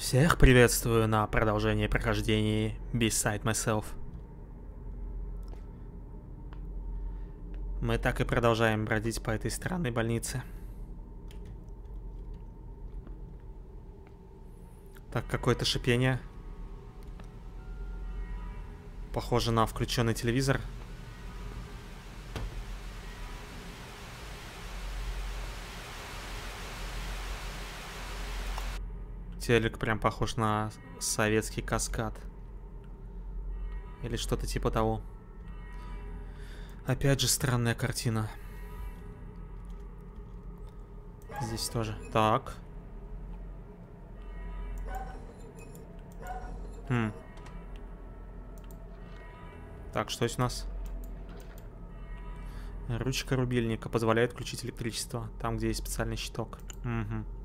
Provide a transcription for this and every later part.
Всех приветствую на продолжении прохождения Beside Myself. Мы так и продолжаем бродить по этой странной больнице. Так, какое-то шипение. Похоже на включенный телевизор. Телек прям похож на советский каскад. Или что-то типа того. Опять же странная картина. Здесь тоже. Так. Хм. Так, что есть у нас? Ручка рубильника позволяет включить электричество. Там, где есть специальный щиток. Угу.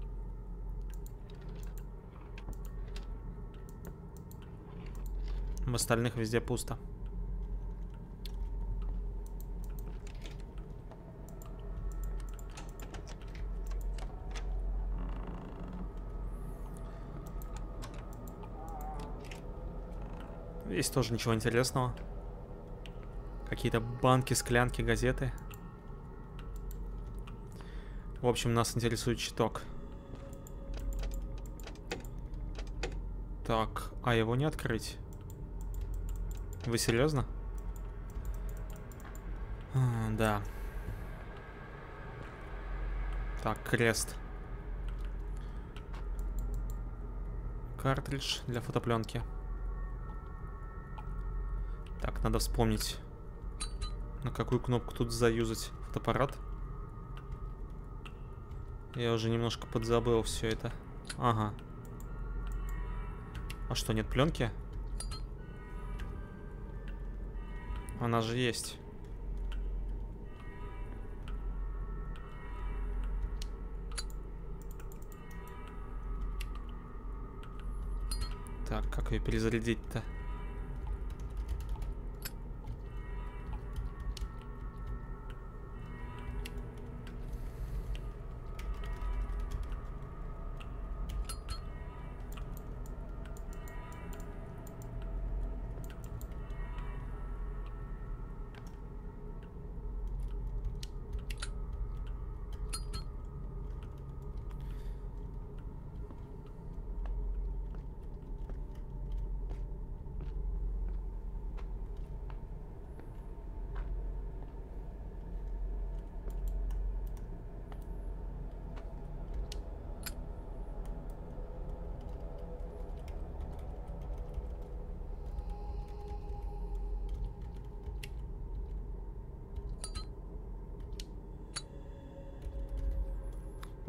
В остальных везде пусто. Здесь тоже ничего интересного. Какие-то банки, склянки, газеты. В общем, нас интересует щиток. Так, а его не открыть? Вы серьезно? А, да. Так, крест. Картридж для фотопленки. Так, надо вспомнить, на какую кнопку тут заюзать фотоаппарат. Я уже немножко подзабыл все это. Ага. А что, нет пленки? Она же есть. Так, как ее перезарядить-то?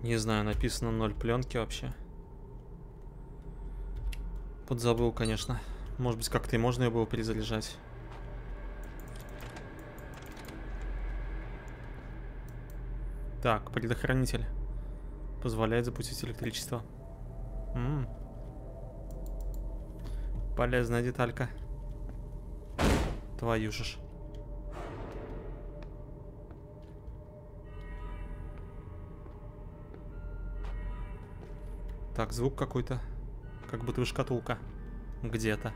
Не знаю, написано ноль пленки вообще. Подзабыл, конечно. Может быть, как-то и можно ее было перезаряжать. Так, предохранитель. Позволяет запустить электричество. М -м. Полезная деталька. Твою же ж. Так, звук какой-то. Как будто бы шкатулка. Где-то.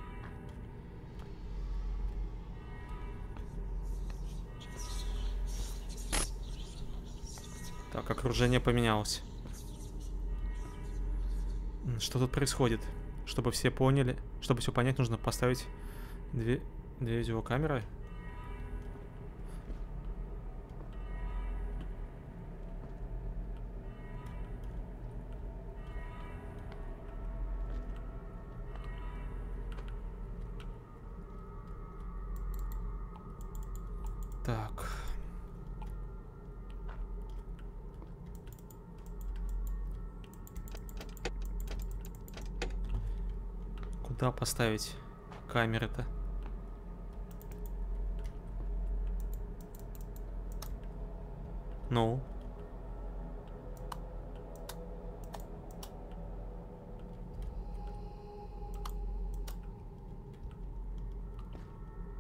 Так, окружение поменялось. Что тут происходит? Чтобы все поняли, чтобы все понять, нужно поставить две, две видеокамеры. Так. Куда поставить камеры-то? Ну?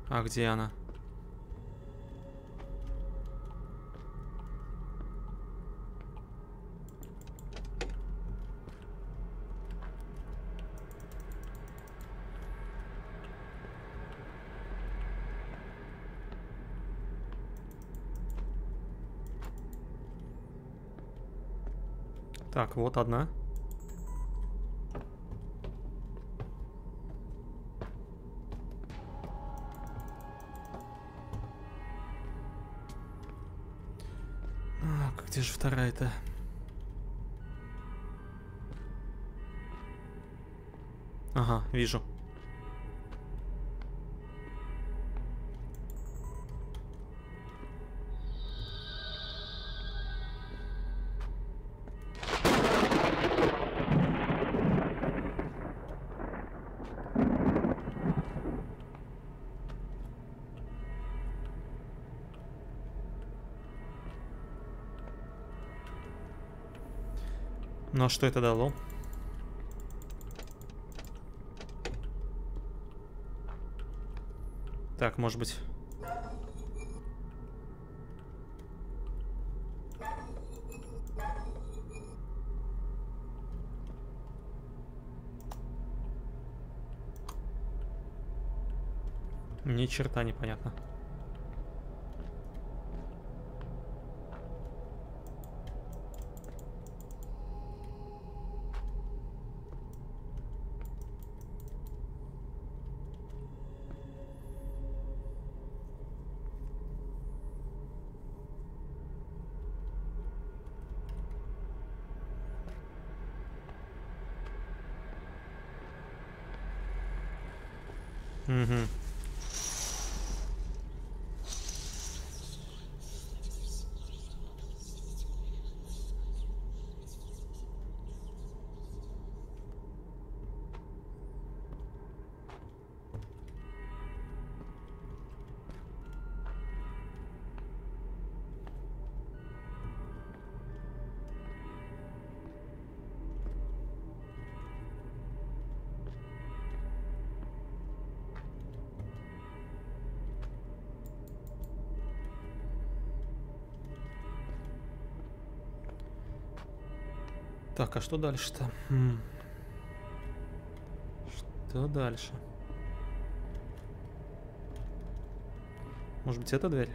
А где она? Так, вот одна. А, где же вторая-то? Ага, вижу. Что это дало? Так, может быть... Ни черта непонятно. Угу. Так, а что дальше-то? Хм. Что дальше? Может быть, эта дверь?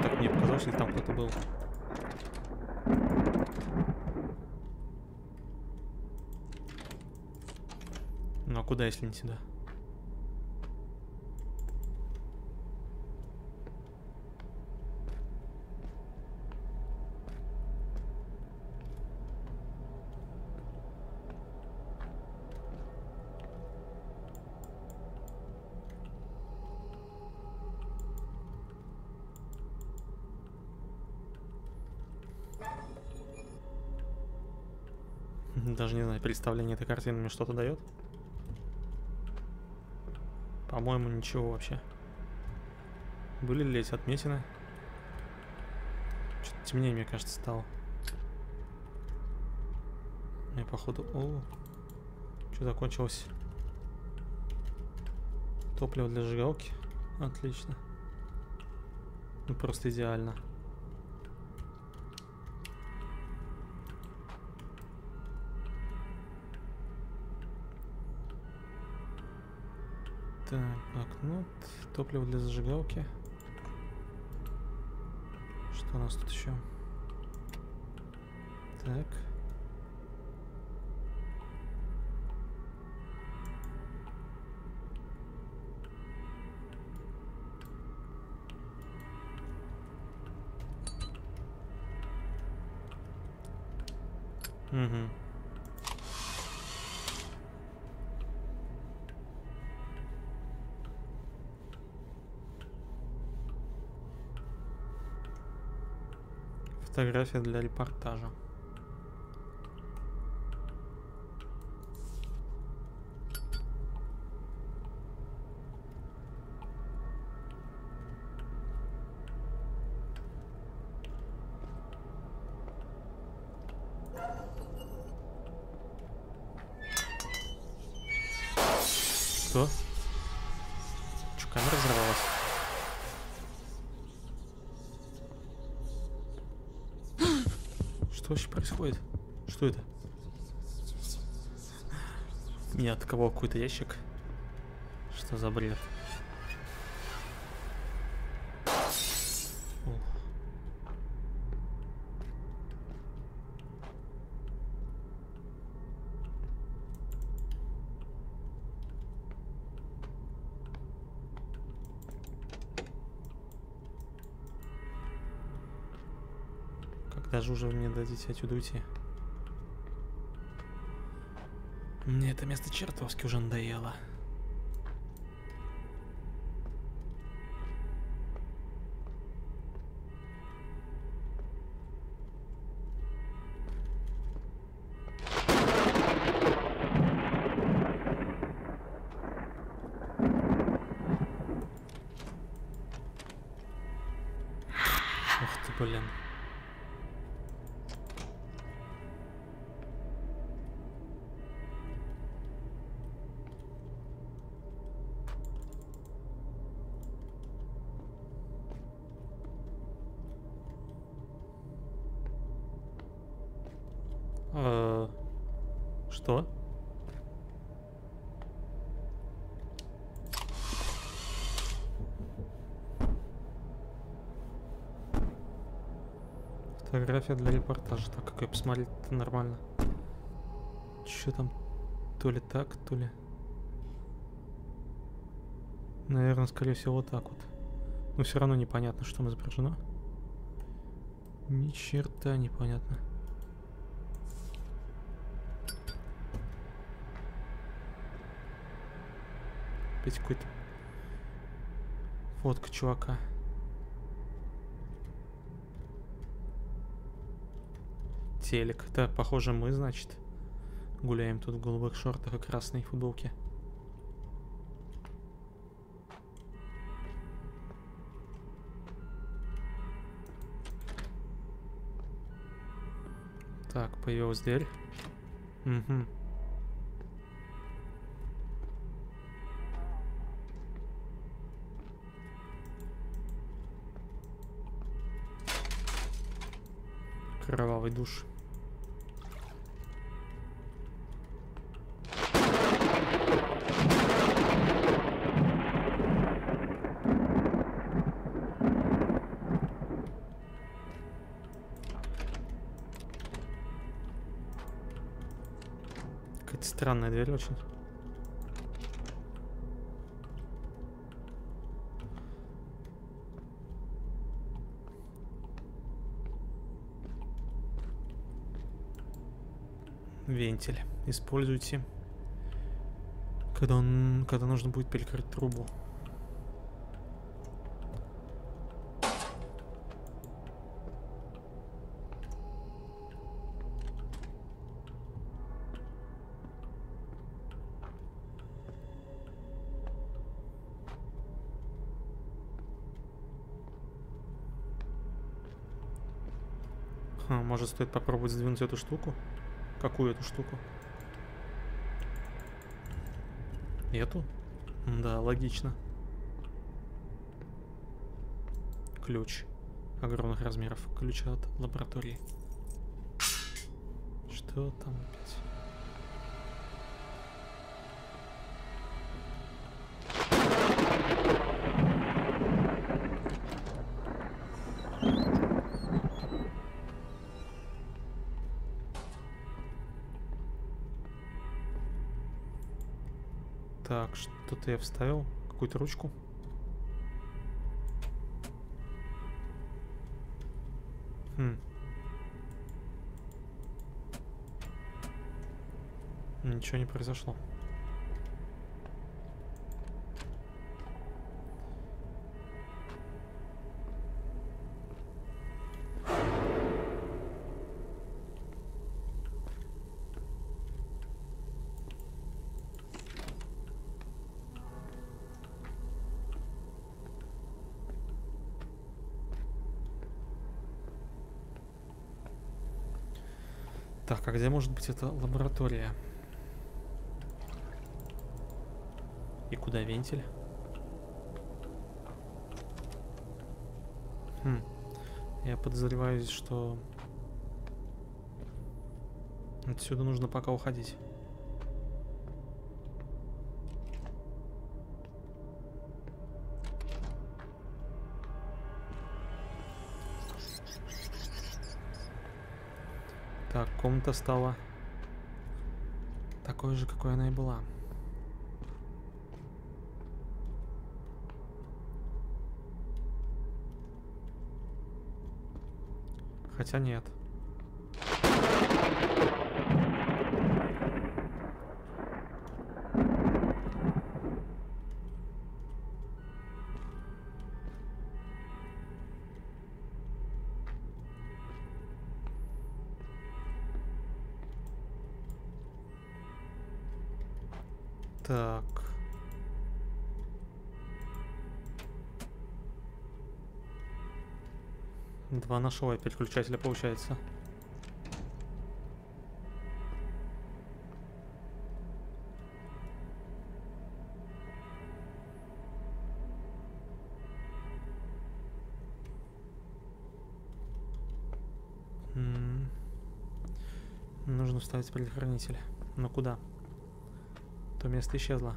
Так, мне показалось, или там кто-то был. Ну а куда, если не сюда? Даже не знаю, представление этой картины мне что-то дает. По-моему, ничего вообще. Были ли эти отметины? Что-то темнее, мне кажется, стало. Мне походу... О, что закончилось? Топливо для сжигалки. Отлично. Ну, просто идеально. Так, блокнот, топливо для зажигалки. Что у нас тут еще? Так. Фотография для репортажа. кого какой-то ящик? Что за бред? Когда же уже мне дадите отсюда уйти? Мне это место чертовски уже надоело. Фотография для репортажа. Так, как я посмотреть нормально. Че там? То ли так, то ли... Наверное, скорее всего, вот так вот. Но все равно непонятно, что там изображено. Ни черта непонятно. Опять какой-то фотка чувака. Телек. Да, похоже, мы, значит, гуляем тут в голубых шортах и красной футболке. Так, появилась дверь. Угу. Кровавый душ. Какая-то странная дверь очень. Вентиль. Используйте. Когда он. Когда нужно будет перекрыть трубу. Может стоит попробовать сдвинуть эту штуку? Какую эту штуку? Эту? Да, логично. Ключ огромных размеров. Ключ от лаборатории. Что там опять? Что-то я вставил. Какую-то ручку. Хм. Ничего не произошло. Где может быть эта лаборатория? И куда вентиль? Хм. Я подозреваю, что отсюда нужно пока уходить. Комната стала такой же, какой она и была. Хотя нет. Два нашего и переключателя получается. М. Нужно вставить предохранитель. Но куда? То место исчезло.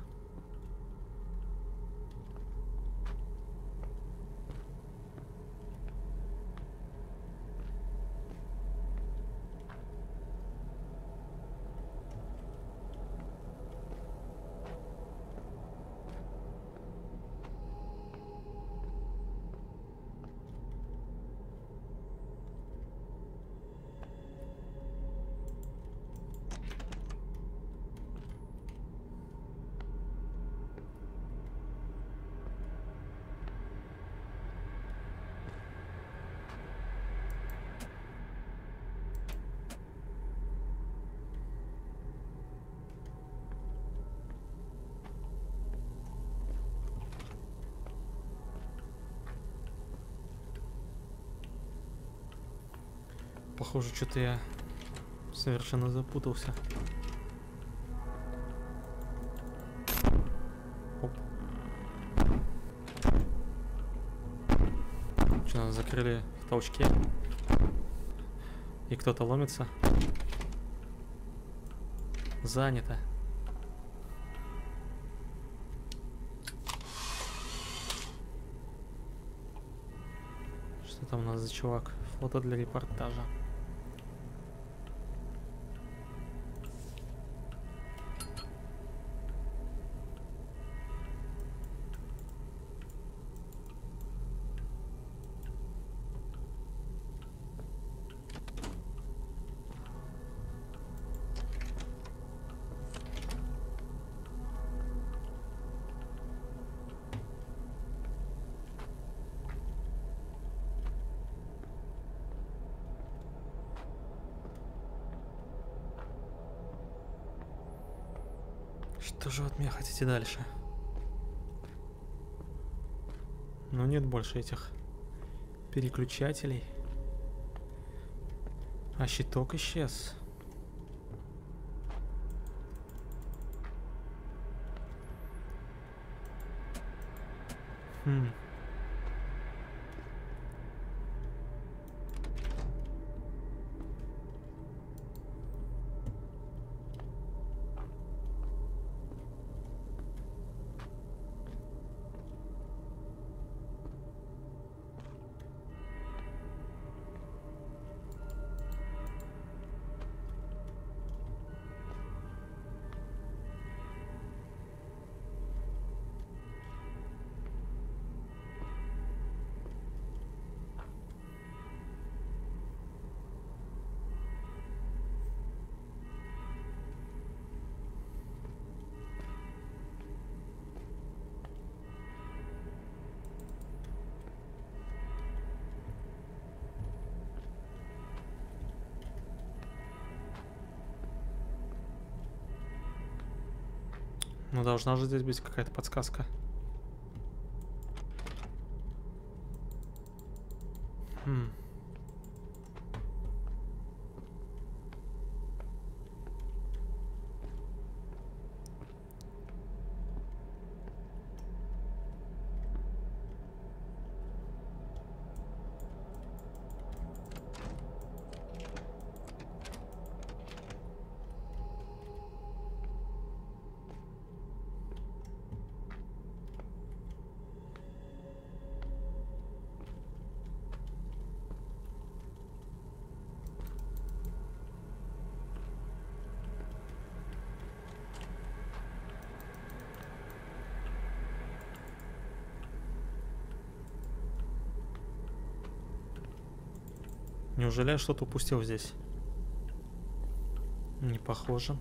Похоже, что-то я совершенно запутался. Оп. Что, закрыли в толчке? И кто-то ломится? Занято. Что там у нас за чувак? Фото для репортажа. Меня хотите дальше? Ну нет больше этих переключателей. А щиток исчез. Ну должна же здесь быть какая-то подсказка. Неужели я что-то упустил здесь? Не похоже.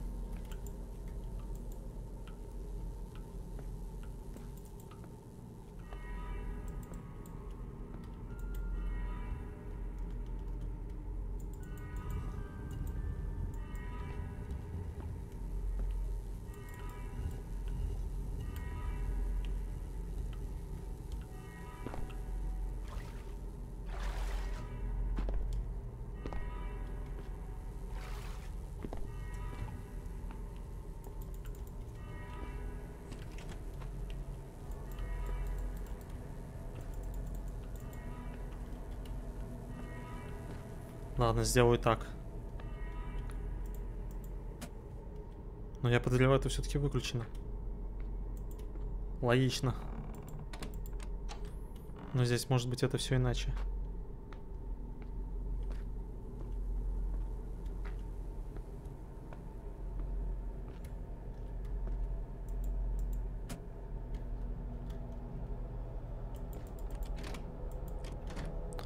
Ладно, сделаю так. Но я подозреваю, это все-таки выключено. Логично. Но здесь может быть это все иначе.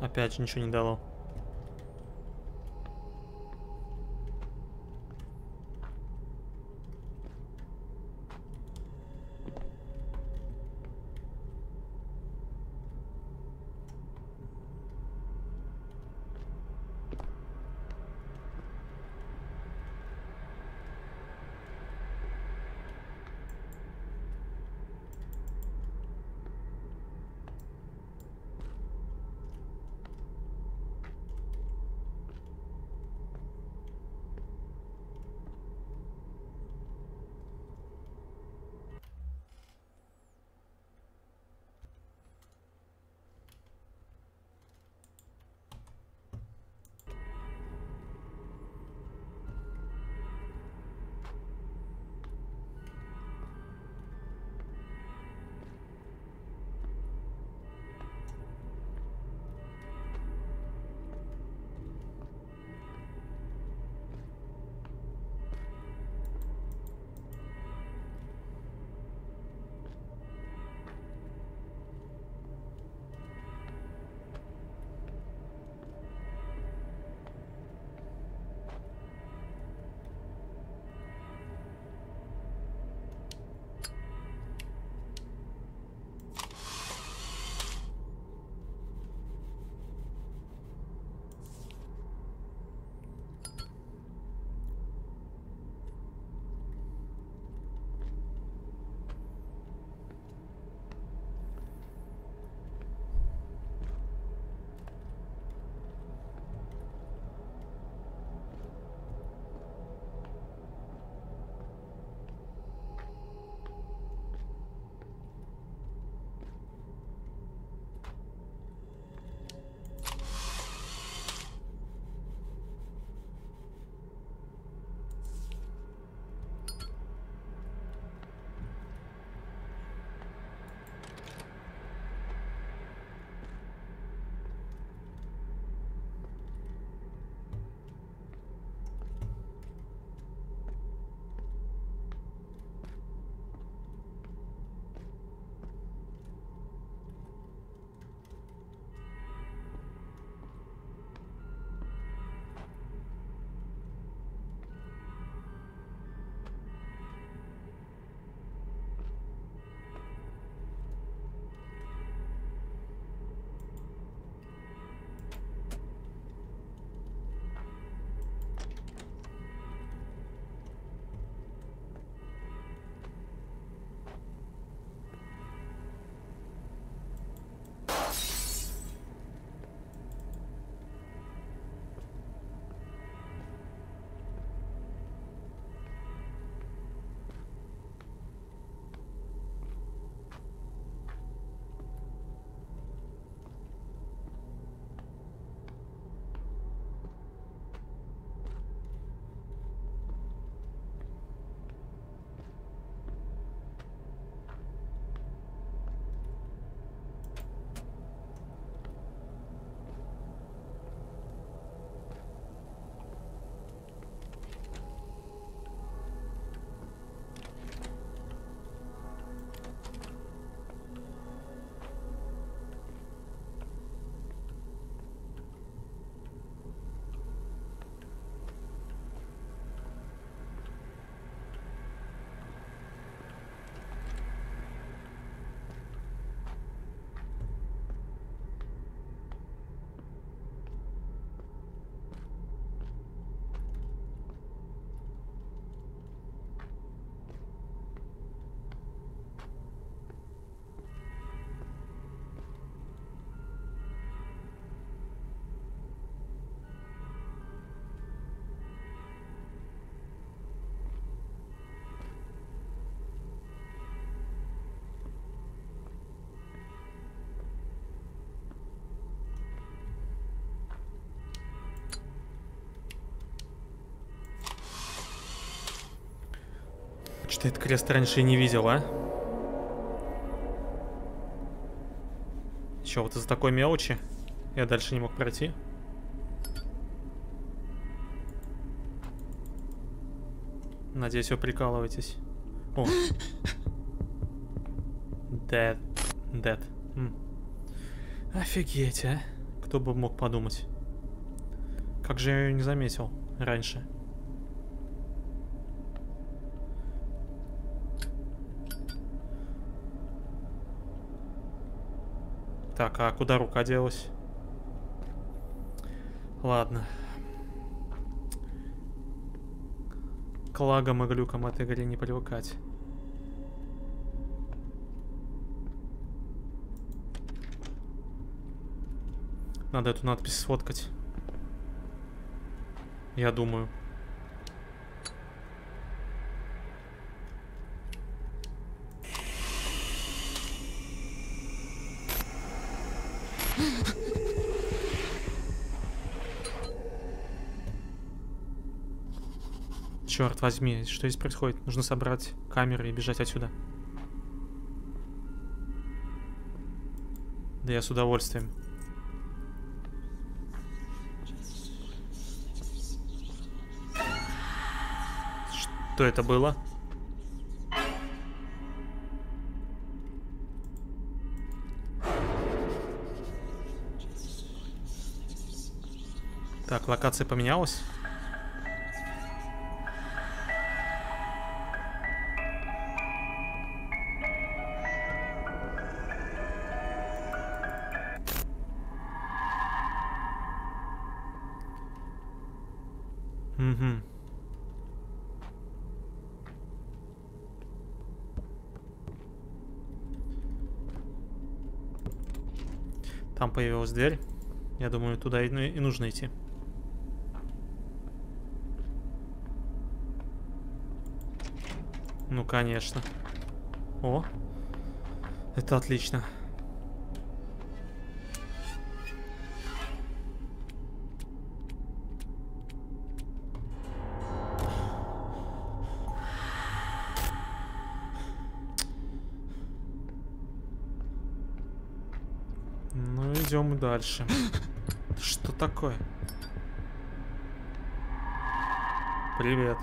Опять же ничего не дало. Что этот крест раньше не видел, а? Че, вот из-за такой мелочи я дальше не мог пройти? Надеюсь, вы прикалываетесь. О. Dead. М. Офигеть, а? Кто бы мог подумать. Как же я ее не заметил раньше. Так, а куда рука делась? Ладно. К лагам и глюкам этой игре не привыкать. Надо эту надпись сфоткать. Я думаю. Возьми, что здесь происходит? Нужно собрать камеры и бежать отсюда. Да я с удовольствием. Что это было? Так, локация поменялась. Там появилась дверь. Я думаю, туда и, ну, и нужно идти. Ну, конечно. О, это отлично. Ну, дальше. Что такое? Привет.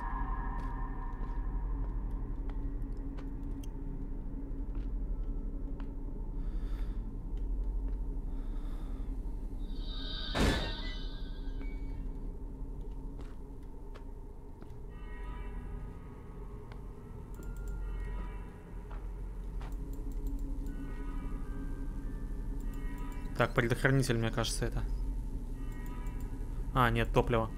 Предохранитель, мне кажется, это. А, нет, топливо.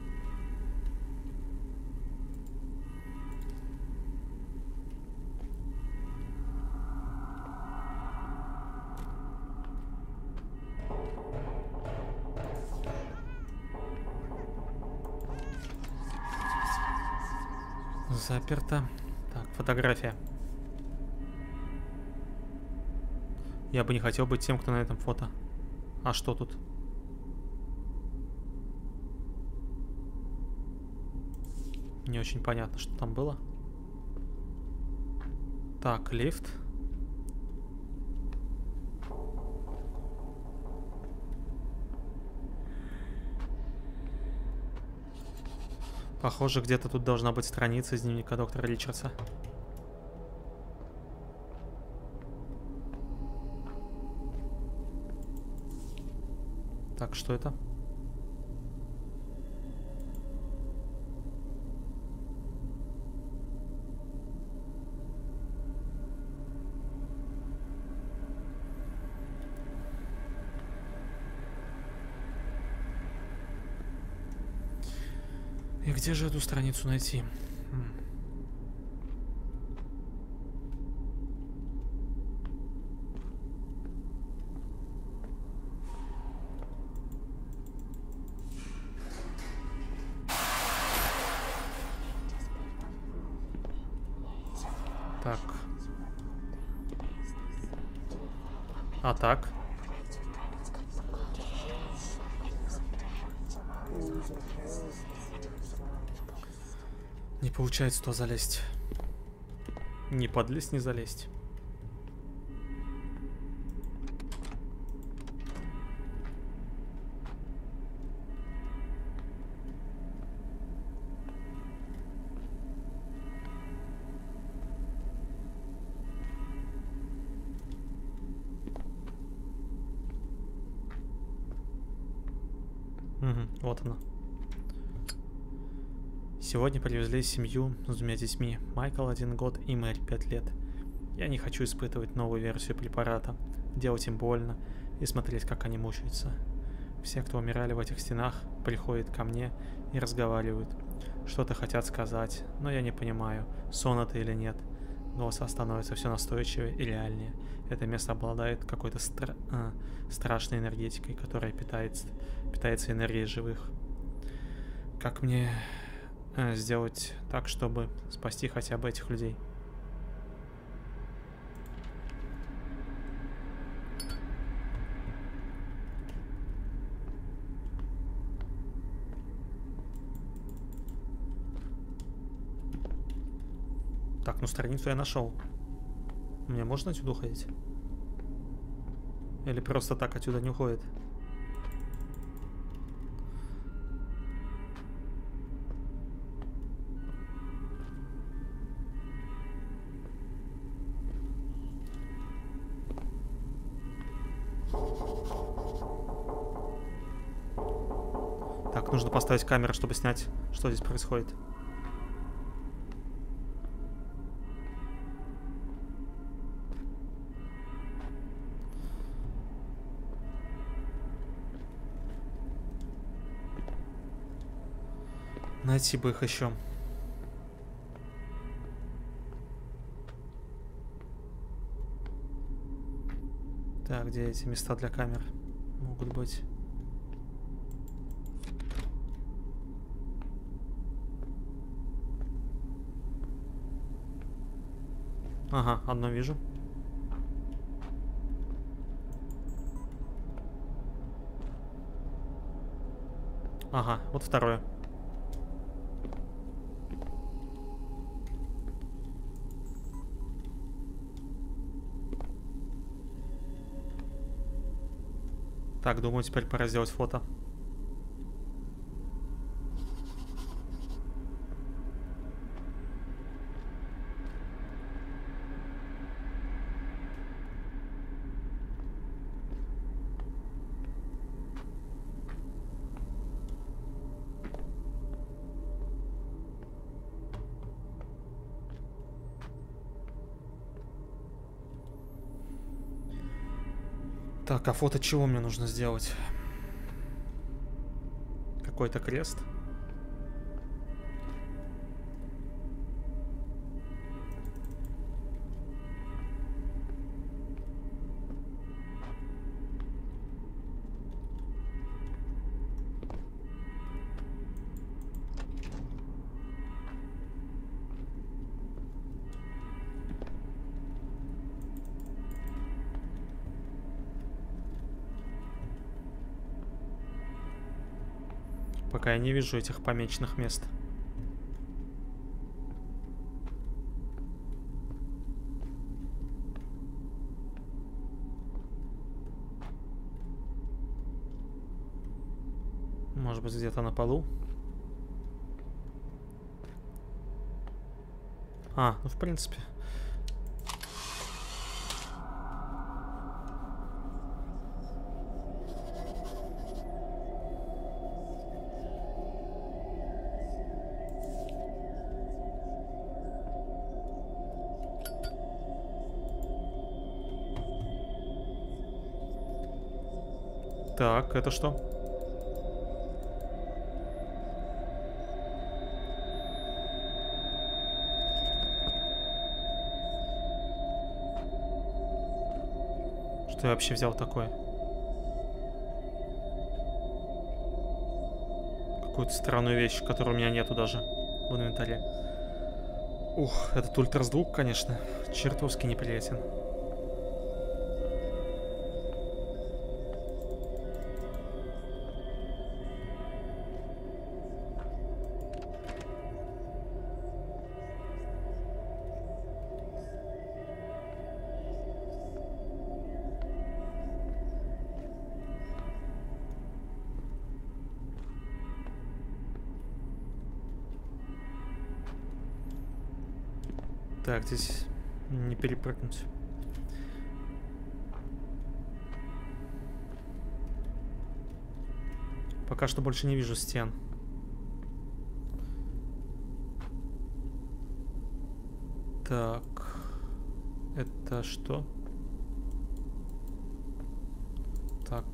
Заперто. Так, фотография. Я бы не хотел быть тем, кто на этом фото. А что тут? Не очень понятно, что там было. Так, лифт. Похоже, где-то тут должна быть страница из дневника доктора Ричардса. Так, что это? И где же эту страницу найти? Получается туда залезть. Не подлезть, не залезть. Сегодня привезли семью с двумя детьми. Майкл один год и Мэри пять лет. Я не хочу испытывать новую версию препарата, делать им больно и смотреть, как они мучаются. Все, кто умирали в этих стенах, приходят ко мне и разговаривают. Что-то хотят сказать, но я не понимаю, сон это или нет. Голоса становятся все настойчивее и реальнее. Это место обладает какой-то стра а, страшной энергетикой, которая питается, питается энергией живых. Как мне э, сделать так, чтобы спасти хотя бы этих людей? Так, ну страницу я нашел. Мне можно отсюда уходить? Или просто так отсюда не уходит? Поставить камеру, чтобы снять, что здесь происходит. Найти бы их еще. Так, где эти места для камер могут быть? Ага, одно вижу. Ага, вот второе. Так, думаю, теперь пора сделать фото. Так, а фото чего мне нужно сделать? Какой-то крест? Не вижу этих помеченных мест. Может быть где-то на полу? А, ну в принципе. Так, это что? Что я вообще взял такое? Какую-то странную вещь, которой у меня нету даже в инвентаре. Ух, этот ультразвук, конечно, чертовски неприятен. Не перепрыгнуть. Пока что больше не вижу стен. Так. Это что? Так,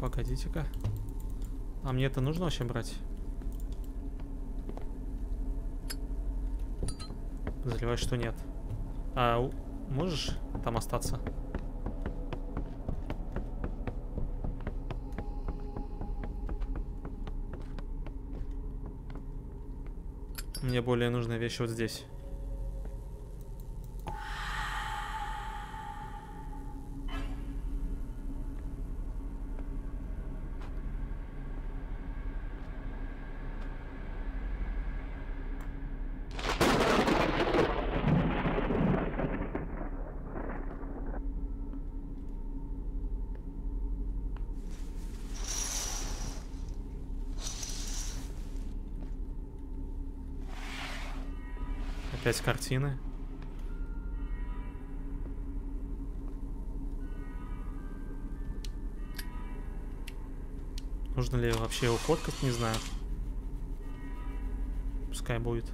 погодите-ка. А мне это нужно вообще брать? Подозреваю, что нет. А можешь там остаться? Мне более нужная вещь вот здесь. Опять картины. Нужно ли вообще его фоткать, не знаю. Пускай будет.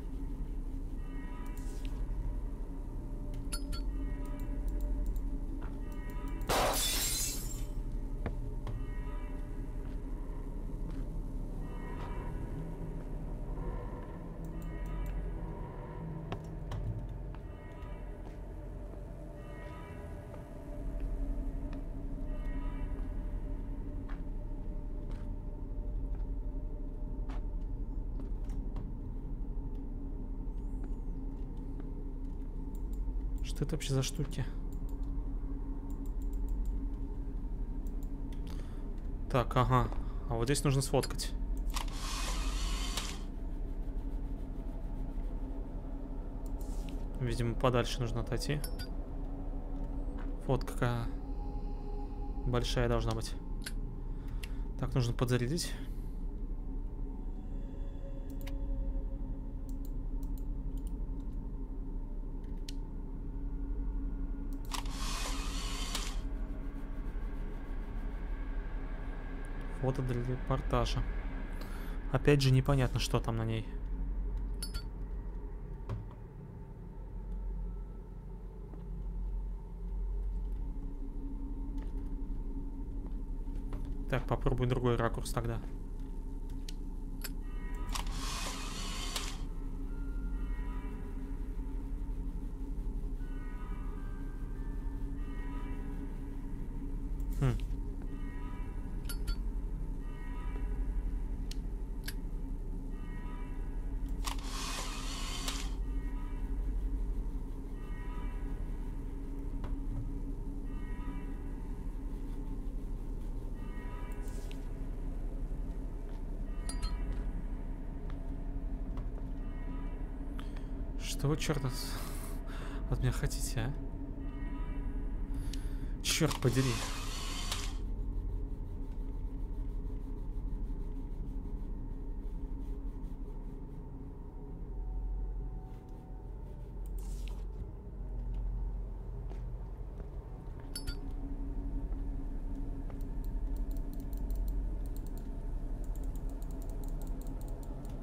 Это вообще за штуки? Так, ага. А вот здесь нужно сфоткать. Видимо, подальше нужно отойти. Фотка большая должна быть. Так, нужно подзарядить. Фото для репортажа. Опять же, непонятно, что там на ней. Так, попробуй другой ракурс тогда. Что вы, черт, от, от меня хотите, а? Черт подери.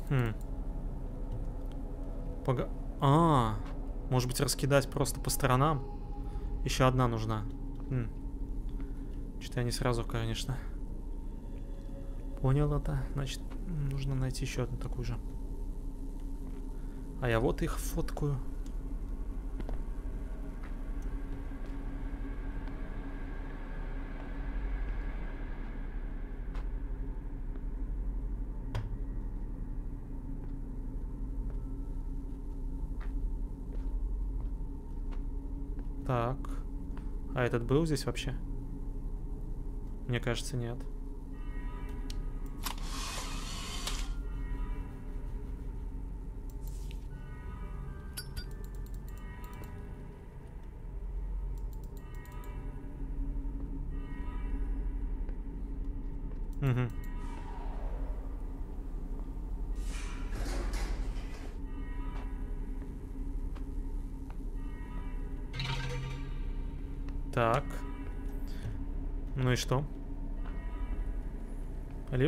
Хм. Пога... А, может быть раскидать просто по сторонам? Еще одна нужна. Что-то я не сразу, конечно. Понял это. Значит, нужно найти еще одну такую же. А я вот их фоткаю. Так. А этот был здесь вообще? Мне кажется, нет.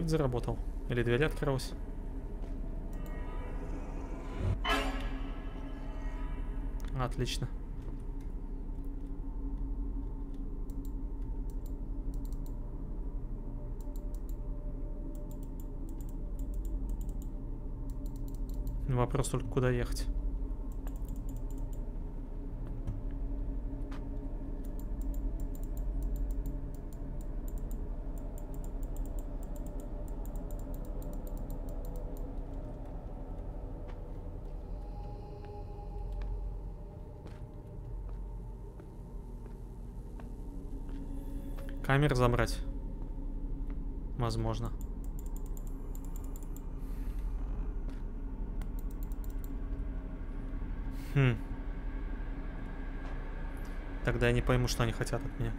Лифт заработал? Или дверь открылась? Отлично. Вопрос только куда ехать. Камер забрать. Возможно. Хм. Тогда я не пойму, что они хотят от меня.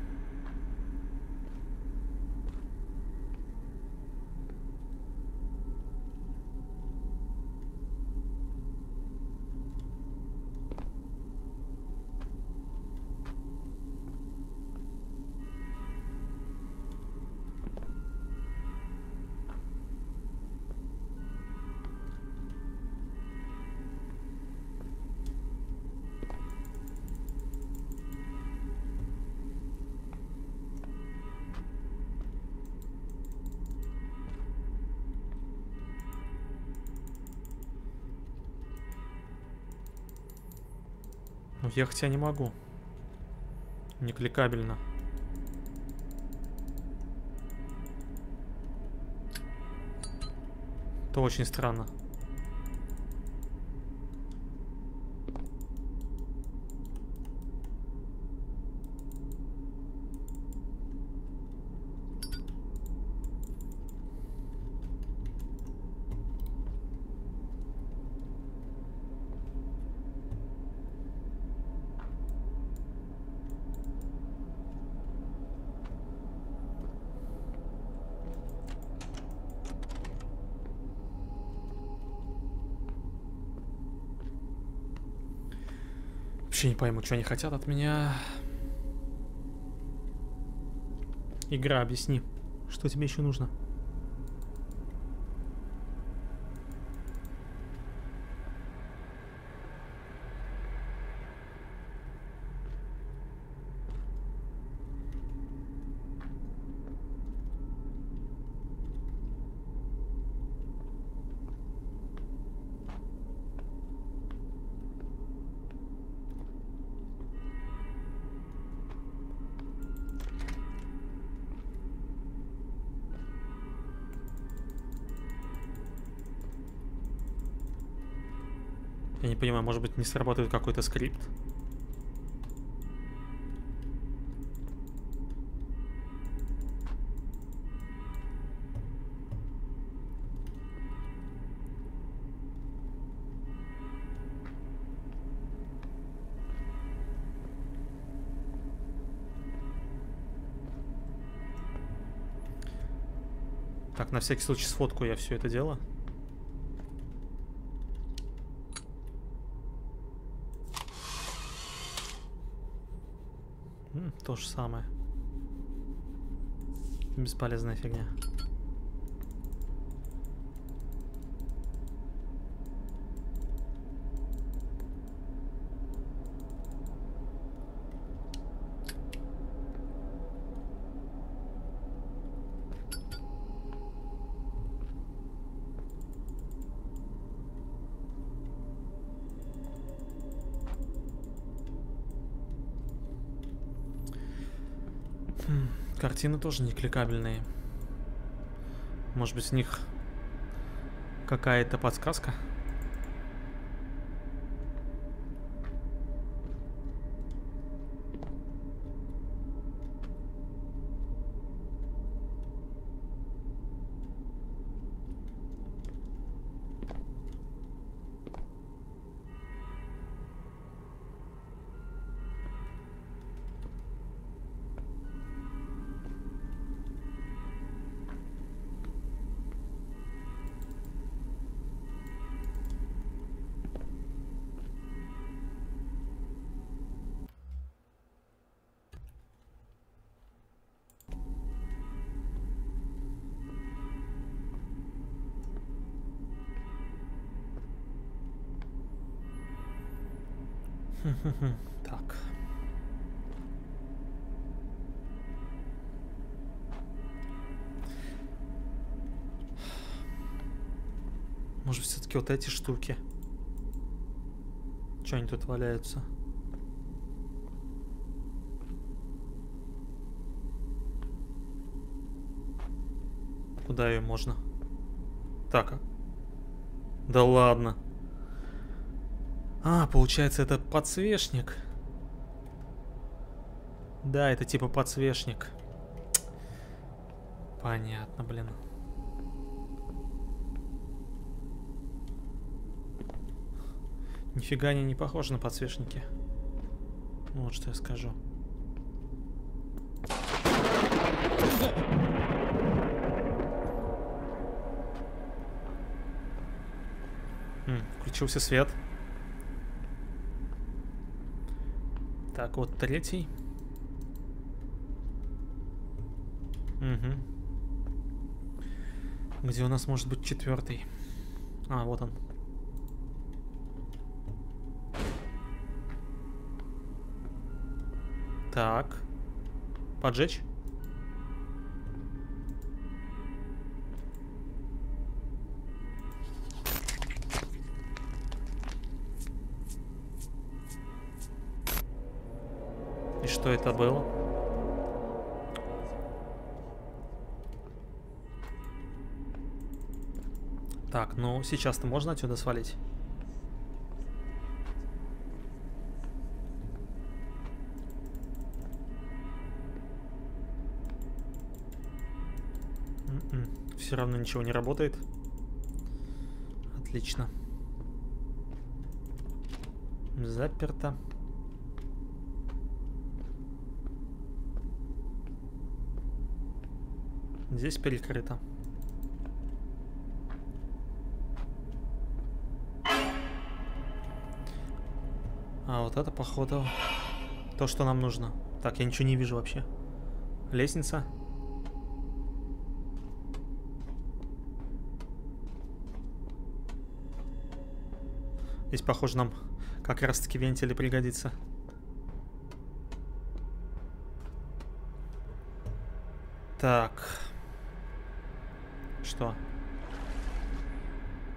Ехать я не могу. Не кликабельно. Это очень странно. Пойму, что они хотят от меня. Игра, объясни, что тебе еще нужно? Может быть не сработает какой-то скрипт? Так, на всякий случай сфотку я все это дело. То же самое. Бесполезная фигня. Картины тоже не кликабельные. Может быть, в них какая-то подсказка? Так. Может, все-таки вот эти штуки? Что они тут валяются? Куда ее можно? Так. а? Да ладно. А, получается, это подсвечник. Да, это типа подсвечник. Понятно, блин. Нифига они не похожи на подсвечники. Вот что я скажу. Включился свет. Так, вот третий. Угу. Где у нас может быть четвертый? А, вот он. Так. Поджечь? Что это было? Так, ну сейчас-то можно отсюда свалить? Все равно ничего не работает. Отлично. Заперто. Здесь перекрыто. А вот это, походу, то, что нам нужно. Так, я ничего не вижу вообще. Лестница. Здесь, похоже, нам как раз-таки вентили пригодится. Так. Что?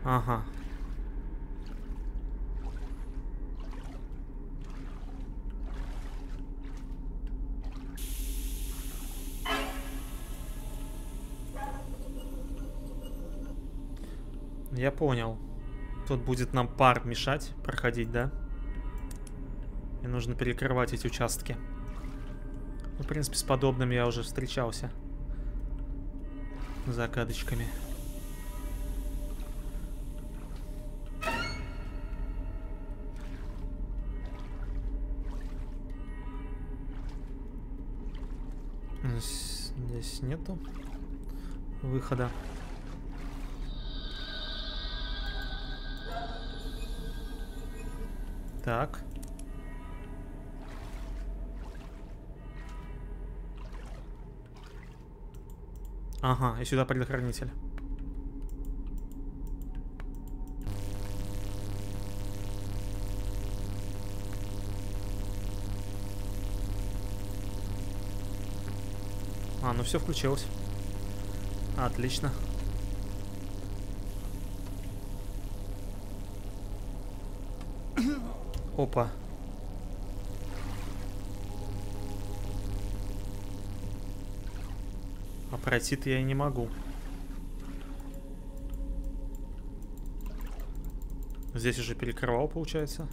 Ага. Я понял. Тут будет нам пар мешать проходить, да? И нужно перекрывать эти участки. Ну, в принципе, с подобным я уже встречался. Загадочками. Здесь нету выхода. Так. Ага, и сюда предохранитель. А, ну все включилось. Отлично. Опа. А пройти-то я и не могу. Здесь уже перекрывал, получается.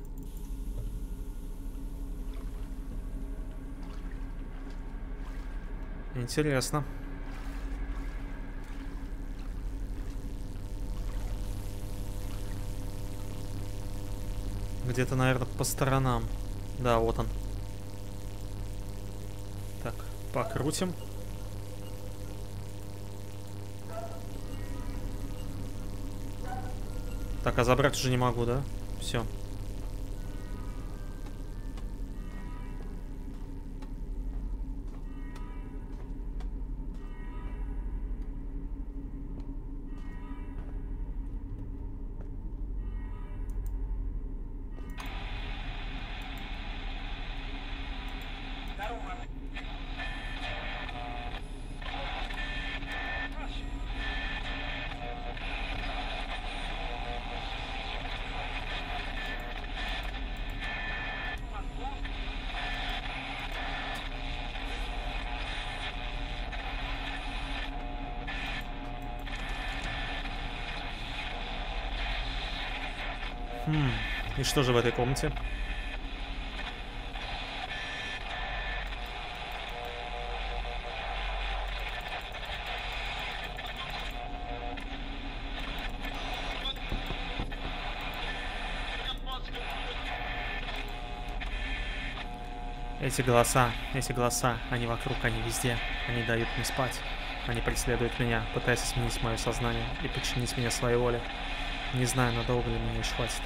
Интересно. Где-то, наверное, по сторонам. Да, вот он. Так, покрутим. Так, а забрать уже не могу, да? Все. И что же в этой комнате? Эти голоса, эти голоса, они вокруг, они везде. Они дают мне спать. Они преследуют меня, пытаясь изменить мое сознание и подчинить меня своей воле. Не знаю, надолго ли меня еще хватит.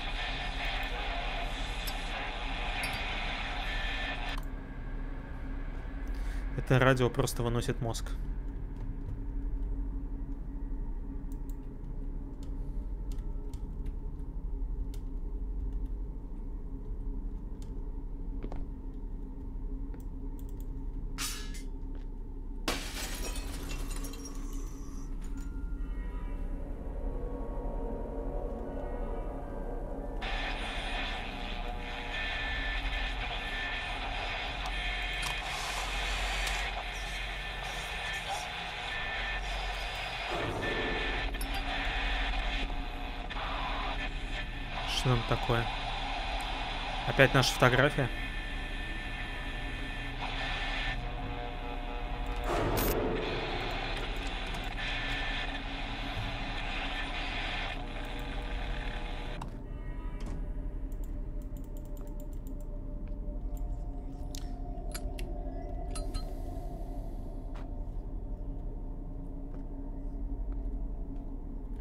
Это радио просто выносит мозг. Такое? Опять наша фотография?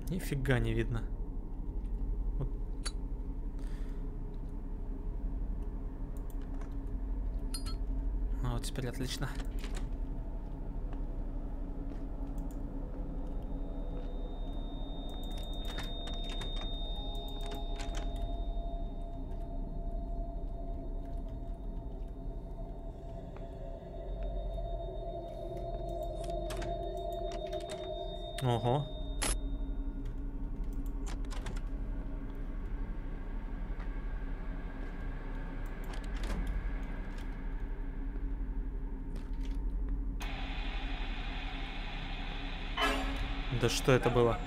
Нифига не видно. Вот. А вот теперь отлично. Ого. Да что это было?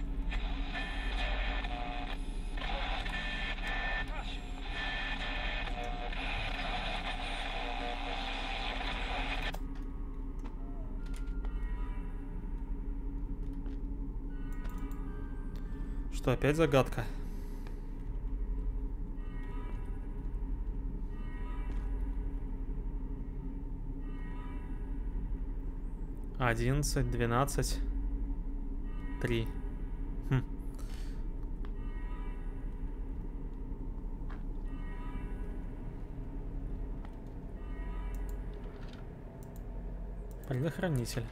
Что, опять загадка? Одиннадцать, двенадцать, три. Хм. Предохранитель.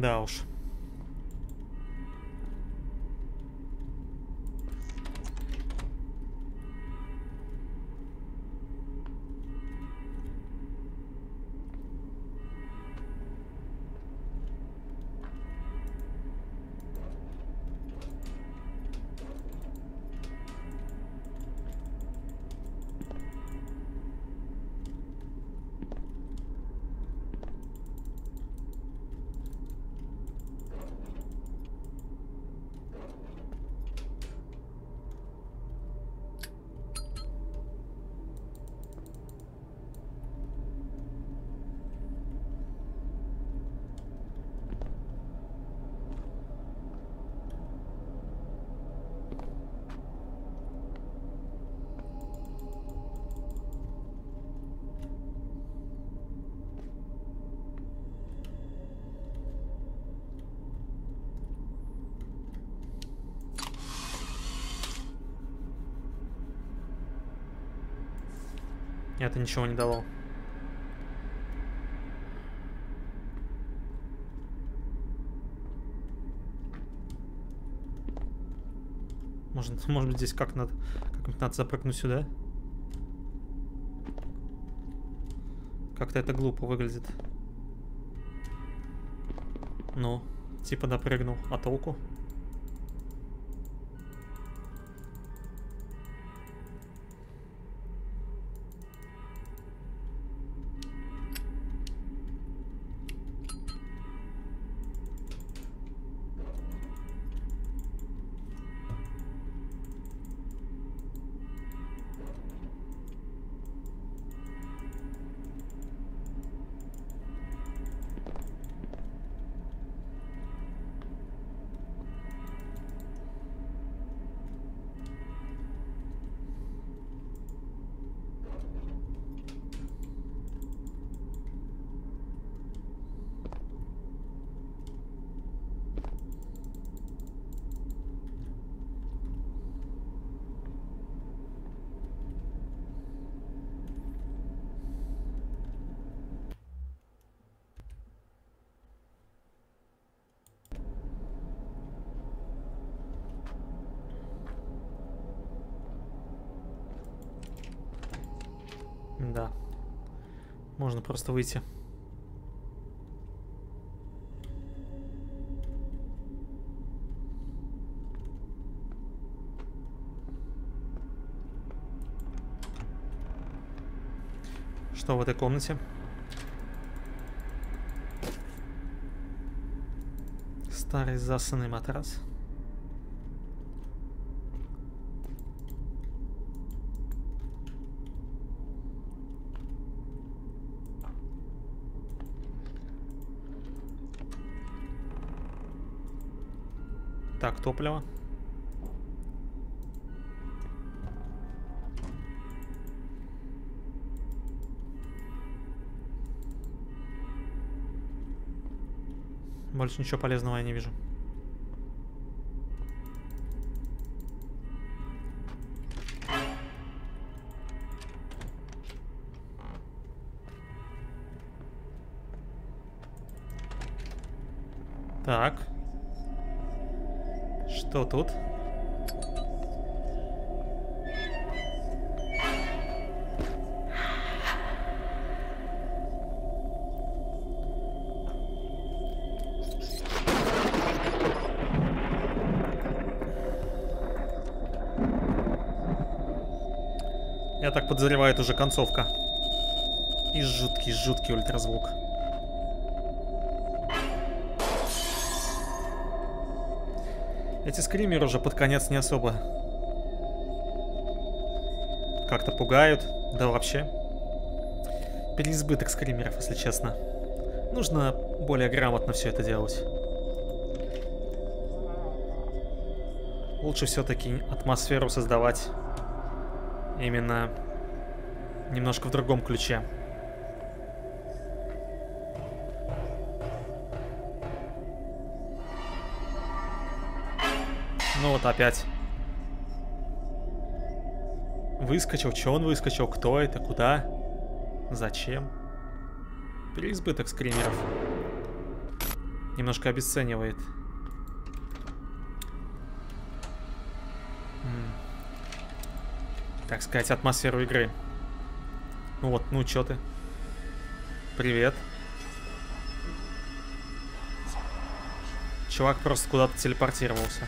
Да уж. Это ничего не дало. Может, может быть здесь как надо, как надо запрыгнуть сюда? Как-то это глупо выглядит. Ну, типа допрыгнул, а толку? Да. Можно просто выйти. Что в этой комнате? Старый засанный матрас. Так, топливо. Больше ничего полезного я не вижу. Тут? Я так подозреваю, это уже концовка. И жуткий, жуткий ультразвук. Эти скримеры уже под конец не особо как-то пугают. Да вообще. Переизбыток скримеров, если честно. Нужно более грамотно все это делать. Лучше все-таки атмосферу создавать именно немножко в другом ключе. Ну вот опять. Выскочил. Че он выскочил? Кто это? Куда? Зачем? Переизбыток скримеров. Немножко обесценивает. Так сказать, атмосферу игры. Ну вот, ну чё ты? Привет. Чувак просто куда-то телепортировался.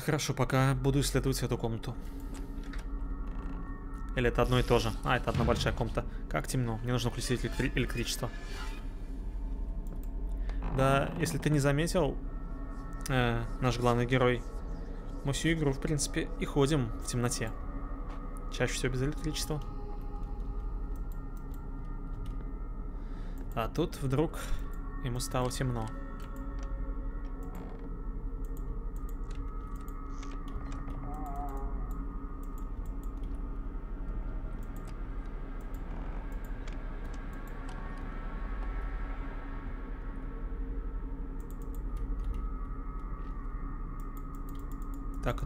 Хорошо, пока буду исследовать эту комнату. Или это одно и то же? А, это одна большая комната. Как темно. Мне нужно включить электри электричество. Да, если ты не заметил, э, наш главный герой, мы всю игру, в принципе, и ходим в темноте. Чаще всего без электричества. А тут вдруг ему стало темно.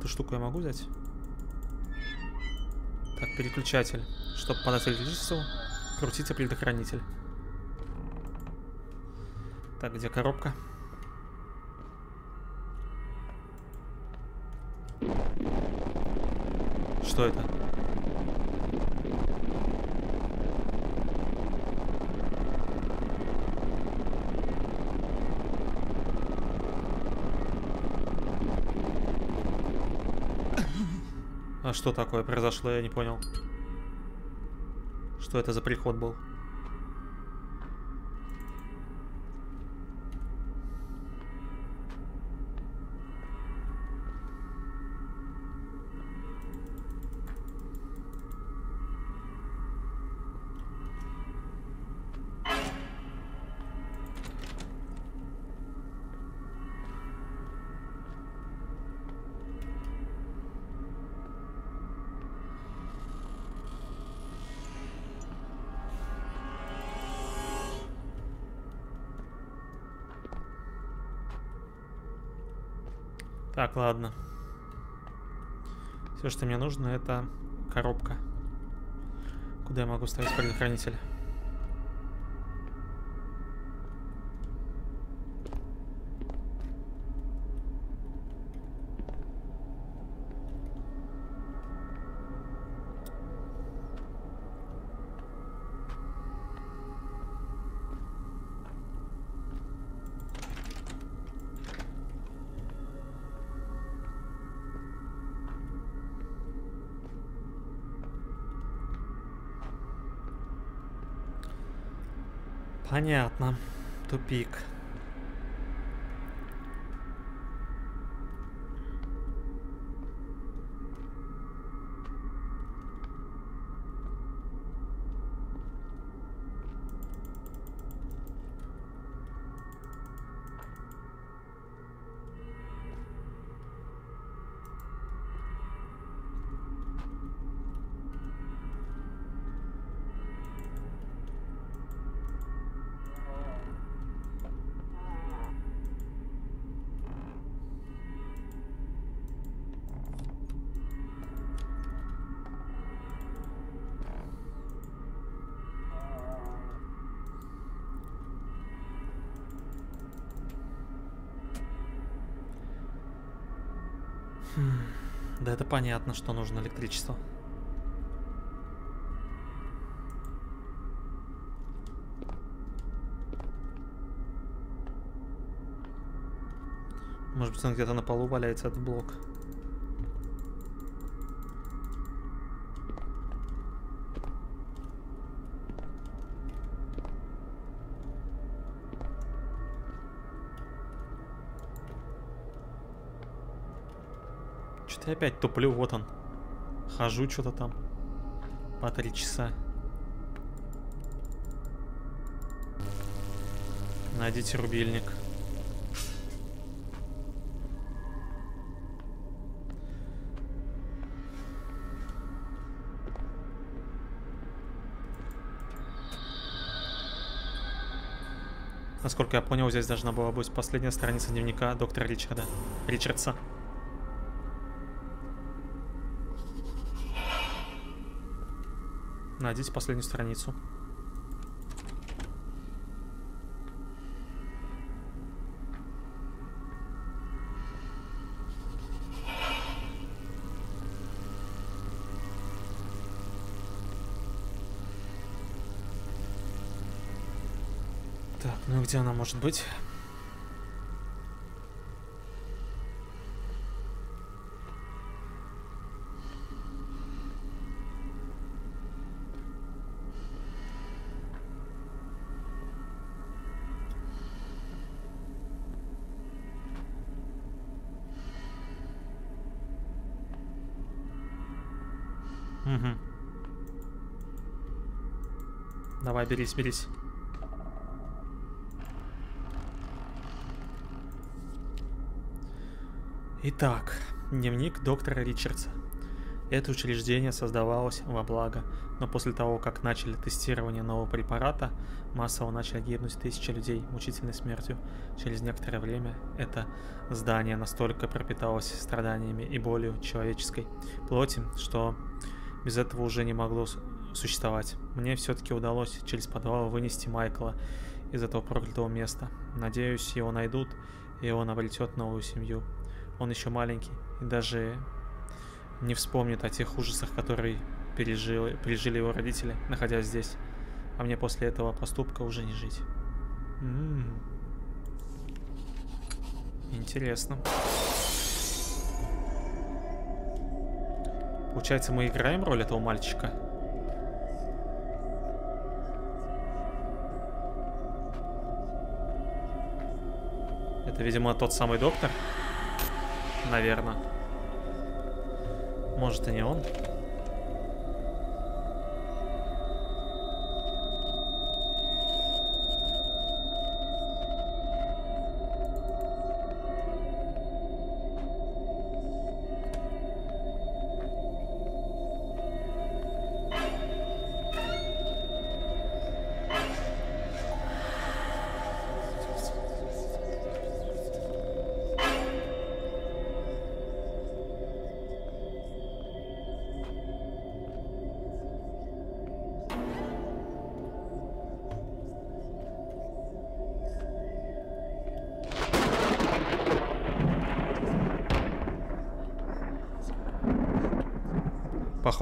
Эту штуку я могу взять? Так, переключатель. Чтобы подать электричество, крутите предохранитель. Так, где коробка? Что это? А что такое произошло, я не понял. Что это за приход был? Ладно. Все, что мне нужно, это коробка. Куда я могу ставить предохранитель? Понятно. Тупик. Это понятно, что нужно электричество. Может быть он где-то на полу валяется этот блок. Я опять туплю, вот он. Хожу что-то там. По три часа. Найдите рубильник. Насколько я понял, здесь должна была быть последняя страница дневника доктора Ричарда. Ричардса. Найдите последнюю страницу. Так, ну где она может быть? Давай, берись, берись. Итак, дневник доктора Ричардса. Это учреждение создавалось во благо, но после того, как начали тестирование нового препарата, массово начали гибнуть тысячи людей мучительной смертью. Через некоторое время это здание настолько пропиталось страданиями и болью человеческой плоти, что без этого уже не могло существовать. Мне все-таки удалось через подвал вынести Майкла из этого проклятого места. Надеюсь, его найдут, и он обретет новую семью. Он еще маленький, и даже не вспомнит о тех ужасах, которые пережили, пережили его родители, находясь здесь. А мне после этого поступка уже не жить. М -м -м. Интересно. Получается, мы играем роль этого мальчика? Это, видимо, тот самый доктор. Наверное. Может и не он.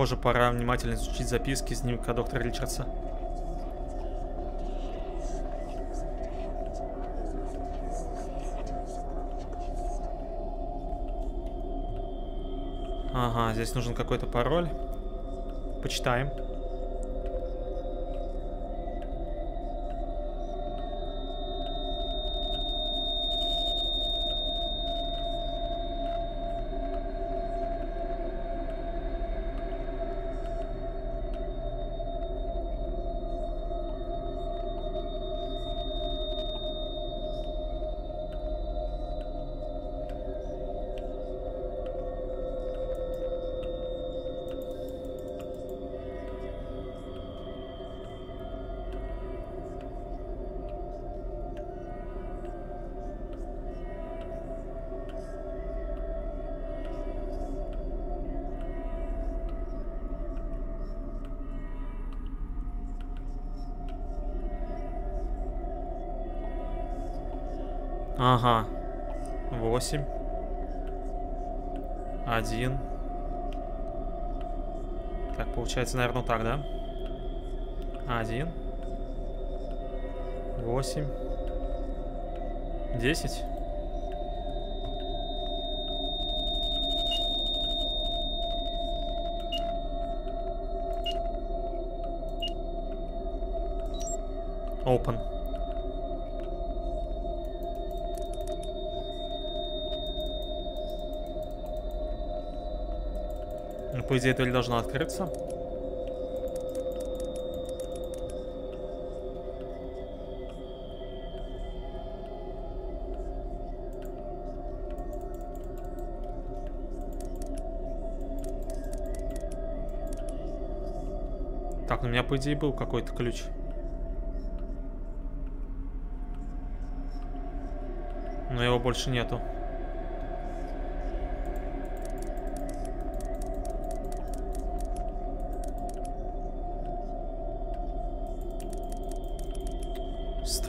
Похоже, пора внимательно изучить записки с дневника доктора Ричардса. Ага, здесь нужен какой-то пароль. Почитаем. Ага. Восемь. Один. Так, получается, наверное, так, да? Один. Восемь. Десять. По идее, дверь должна открыться. Так, ну, у меня, по идее, был какой-то ключ. Но его больше нету.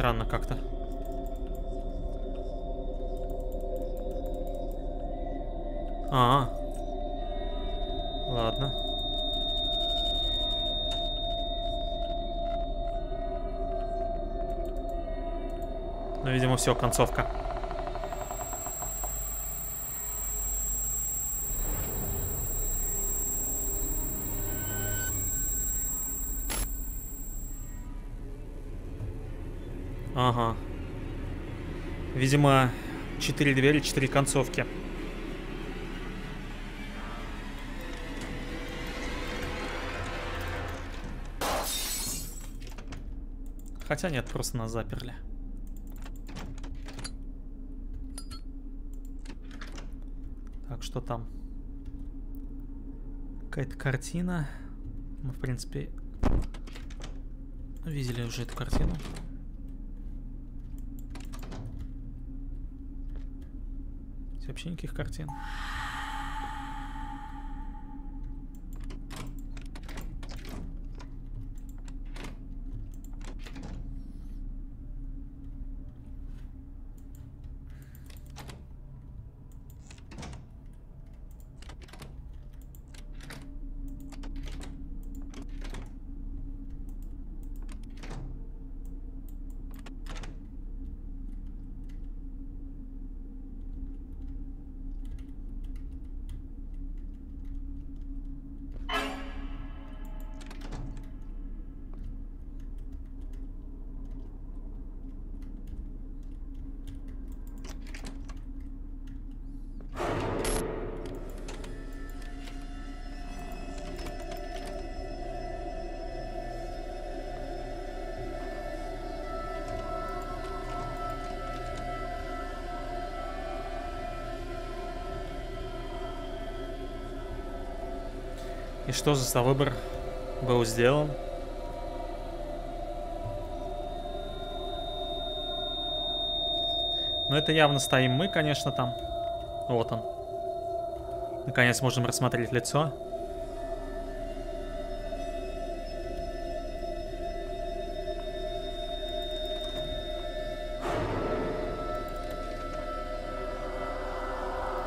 Странно как-то. А, -а, ладно. Ну, видимо, все, концовка. Видимо, четыре двери, четыре концовки. Хотя нет, просто нас заперли. Так, что там? Какая-то картина. Мы, в принципе, видели уже эту картину. Вообще никаких картин. Что за выбор был сделан? Ну это явно стоим мы, конечно, там. Вот он. Наконец можем рассмотреть лицо.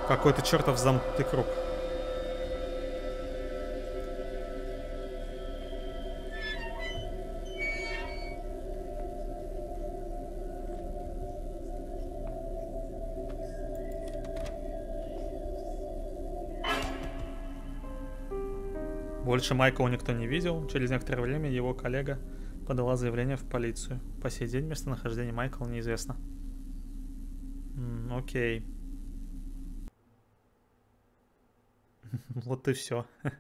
Какой-то чертов замкнутый круг. Больше Майкла никто не видел. Через некоторое время его коллега подала заявление в полицию. По сей день местонахождение Майкла неизвестно. М -м, окей. вот и все.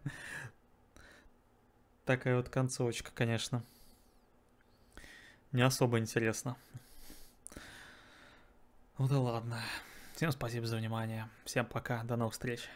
Такая вот концовочка, конечно. Не особо интересно. Ну да ладно. Всем спасибо за внимание. Всем пока. До новых встреч.